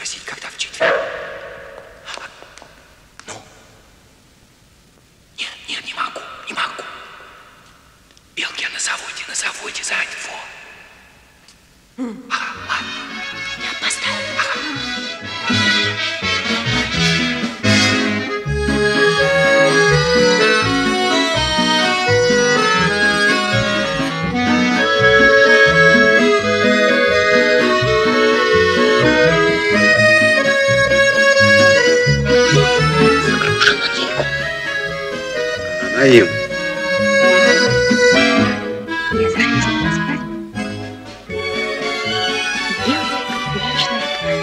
спросить, когда в четверг? Ну? Нет, нет, не могу, не могу. Белки а на заводе, на заводе, за во. А, а Она им. Я спать. Белый вечный план.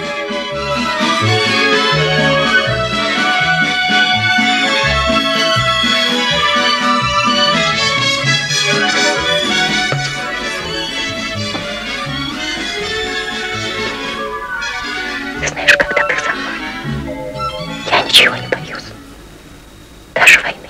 Ты знаешь, когда ты со я ничего не боюсь. Даже войны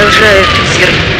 Продолжаю фиксировать.